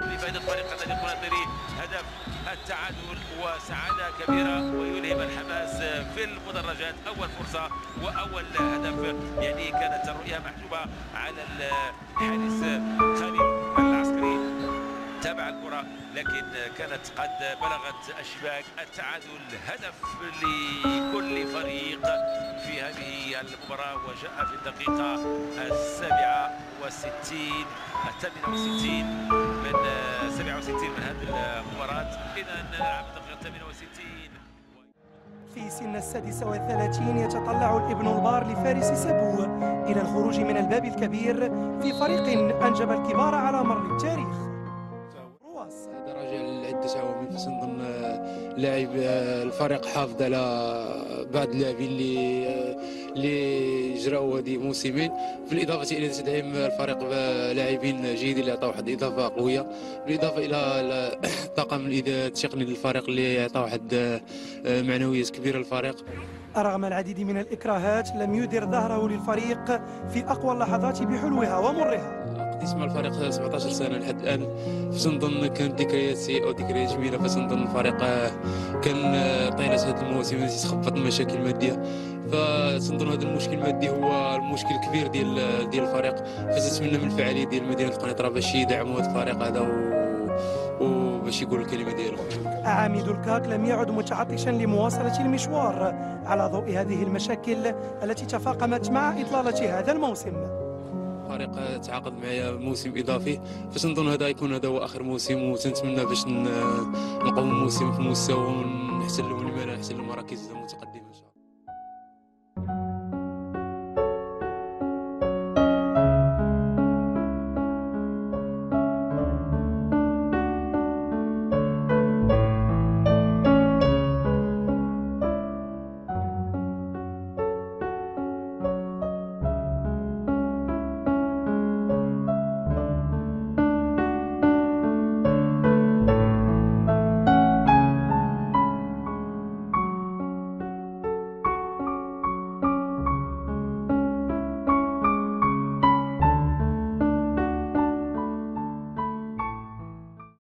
لفائدة فريق النادي القناطري هدف التعادل وسعادة كبيرة. ويلهم الحماس في المدرجات. أول فرصة وأول هدف. يعني كانت الرؤية محجوبة على الحارس خالد العسكري. تابع الكرة لكن كانت قد بلغت الشباك التعادل. هدف لكل فريق في هذه المباراة وجاء في الدقيقة السابعة والستين الثامنة والستين من 67 من هذه المباراة. إذا نلعب الدقيقة الثامنة والستين في سن السادسة والثلاثين يتطلع الابن البار لفارس سابو إلى الخروج من الباب الكبير في فريق أنجب الكبار على مر التاريخ. درجة بس نظن آه، لاعب آه، الفريق حافظ على بعض اللاعبين اللي آه، اللي جراو هذه موسمين. بالاضافه إلى تدعيم الفريق بلاعبين جيدين اللي عطاو واحد الإضافة قوية. بالإضافة إلى الطاقم التقني للفريق اللي عطى واحد معنويات كبيرة للفريق. رغم العديد من الإكراهات لم يدر ظهره للفريق في أقوى اللحظات بحلوها ومرها. قضيت مع الفريق 17 سنة لحد الآن. فنظن كانت ذكريات سيئه وذكريات جميله فنظن الفريق آه، كان آه، طيله هذا الموسم تخبط المشاكل الماديه فنظن هذا المشكل المادي هو المشكل الكبير ديال ديال الفريق. فنتمنى من الفعاليه ديال مدينه القنيطره باش يدعموا هذا الفريق هذا و وباش يقول الكلمة ديالو. عامد الكاك لم يعد متعطشا لمواصلة المشوار على ضوء هذه المشاكل التي تفاقمت مع إطلالة هذا الموسم. فريق تعاقد معايا موسم إضافي. فنظن هذا يكون هذا هو آخر موسم وتنتمنى باش نقوم موسم في المستوى ونحسن لهم المناح نحسن لهم المراكز المتقدمه